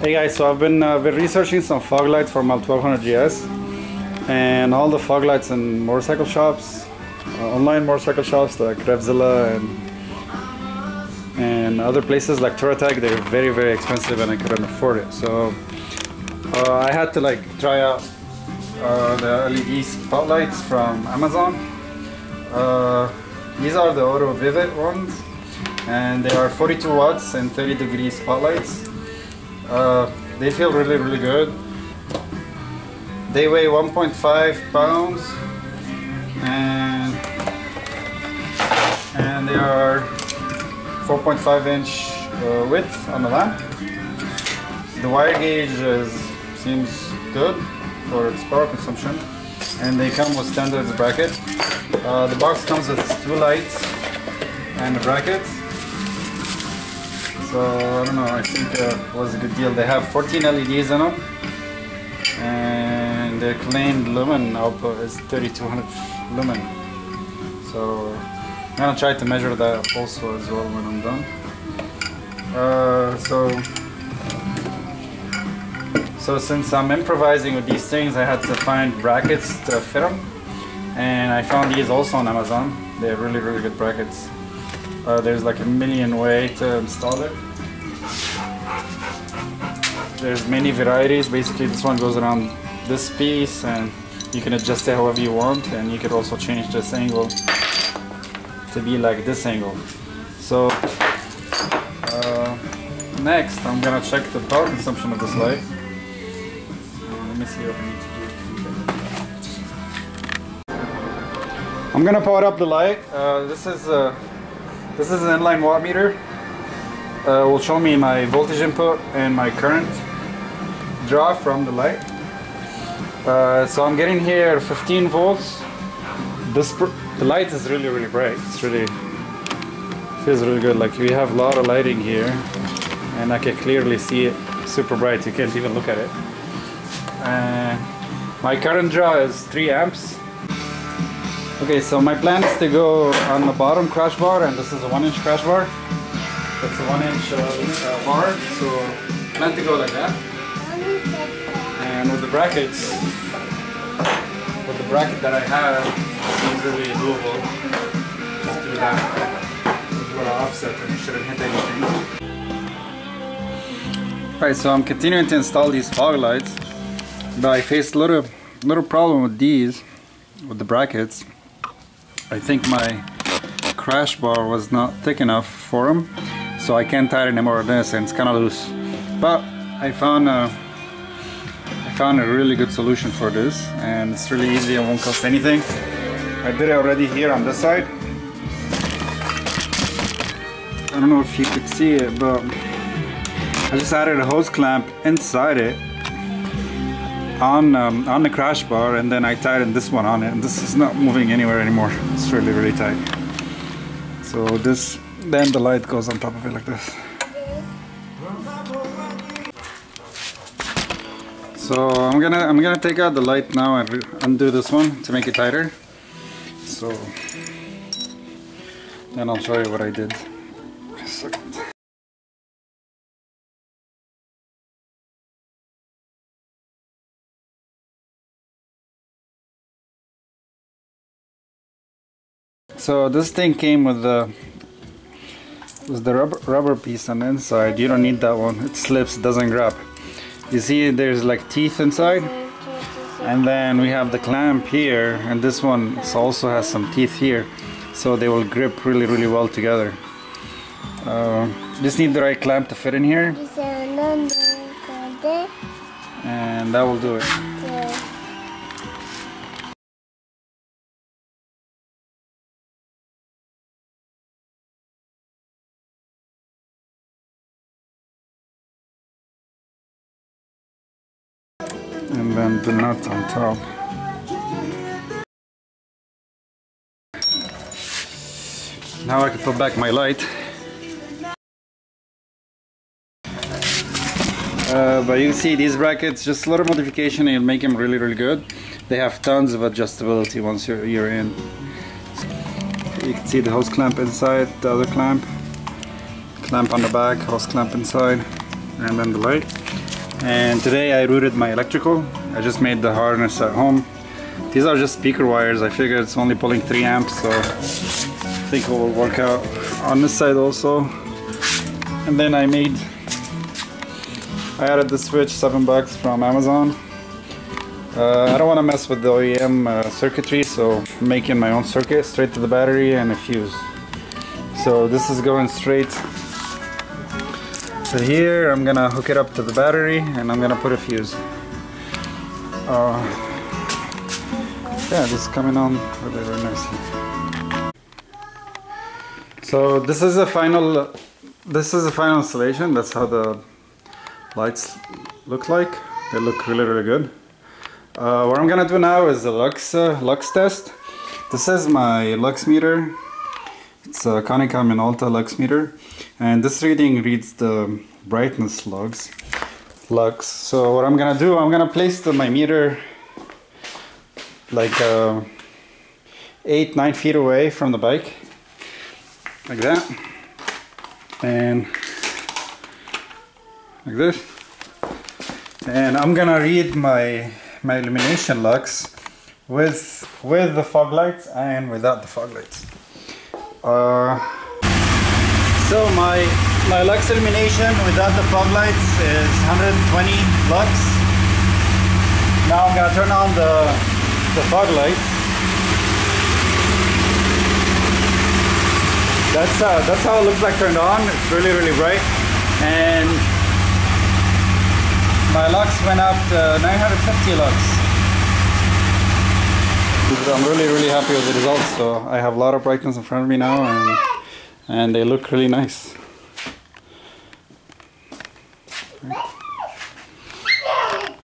Hey guys, so I've been uh, been researching some fog lights for my 1200 GS, and all the fog lights in motorcycle shops, uh, online motorcycle shops like Revzilla and and other places like Touratech, they're very very expensive and I couldn't afford it. So uh, I had to like try out uh, the LED spotlights from Amazon. Uh, these are the Auto Vivid ones, and they are 42 watts and 30 degree spotlights. Uh, they feel really, really good. They weigh 1.5 pounds and and they are 4.5 inch uh, width on the lamp. The wire gauge is, seems good for its power consumption and they come with standard bracket. Uh, the box comes with two lights and a bracket. So I don't know, I think uh, it was a good deal. They have 14 LEDs in them and their claimed lumen output is 3200 lumen. So I'm gonna try to measure that also as well when I'm done. Uh, so so since I'm improvising with these things, I had to find brackets to fit them. And I found these also on Amazon. They're really, really good brackets. Uh, there's like a million way to install it. There's many varieties. Basically, this one goes around this piece and you can adjust it however you want. And you can also change this angle to be like this angle. So uh, next, I'm gonna check the power consumption of this light. Uh, let me see what I need to do. I'm gonna power up the light. Uh, this is uh, this is an inline watt meter. Uh, will show me my voltage input and my current draw from the light. Uh, so I'm getting here 15 volts. This the light is really really bright. It's really feels really good. Like we have a lot of lighting here, and I can clearly see it super bright. You can't even look at it. Uh, my current draw is 3 amps. Okay, so my plan is to go on the bottom crash bar, and this is a 1 inch crash bar. It's a 1 inch uh, uh, bar, so plan to go like that. And with the brackets, with the bracket that I have, it's really doable. Just do that. Just to offset and it shouldn't hit anything. Alright, so I'm continuing to install these fog lights, but I faced a little, little problem with these, with the brackets. I think my crash bar was not thick enough for them, so I can't tighten them more than this, and it's kind of loose. But I found a, I found a really good solution for this, and it's really easy. and won't cost anything. I did it already here on this side. I don't know if you could see it, but I just added a hose clamp inside it on um, on the crash bar and then I tightened this one on it. And this is not moving anywhere anymore. It's really really tight. So this then the light goes on top of it like this. So I'm gonna I'm gonna take out the light now and undo this one to make it tighter. So then I'll show you what I did So this thing came with the with the rubber, rubber piece on the inside. You don't need that one. It slips, it doesn't grab. You see there's like teeth inside. And then we have the clamp here and this one also has some teeth here. So they will grip really really well together. Uh, just need the right clamp to fit in here. And that will do it. And then the nut on top. Now I can put back my light. Uh, but you can see these brackets, just a little modification and make them really really good. They have tons of adjustability once you're, you're in. You can see the hose clamp inside, the other clamp, clamp on the back, hose clamp inside, and then the light. And today I routed my electrical. I just made the harness at home. These are just speaker wires. I figured it's only pulling 3 amps, so I think it will work out. On this side also. And then I made, I added the switch, 7 bucks from Amazon. Uh, I don't want to mess with the OEM uh, circuitry, so I'm making my own circuit straight to the battery and a fuse. So this is going straight to here. I'm gonna hook it up to the battery and I'm gonna put a fuse. Uh, yeah, this is coming on really, really nicely. So this is the final. This is the final installation. That's how the lights look like. They look really, really good. Uh, what I'm gonna do now is the lux uh, lux test. This is my lux meter. It's a Konica Minolta lux meter, and this reading reads the brightness lux. Lux. So what I'm gonna do, I'm gonna place the, my meter like uh, eight nine feet away from the bike, like that, and like this. And I'm gonna read my my illumination lux with with the fog lights and without the fog lights. Uh, so my my lux illumination without the fog lights is 120 lux. Now I'm gonna turn on the the fog lights. That's uh, that's how it looks like turned on. It's really really bright and my lux went up to 950 lux. I'm really really happy with the results. So I have a lot of brightness in front of me now and and they look really nice. Right.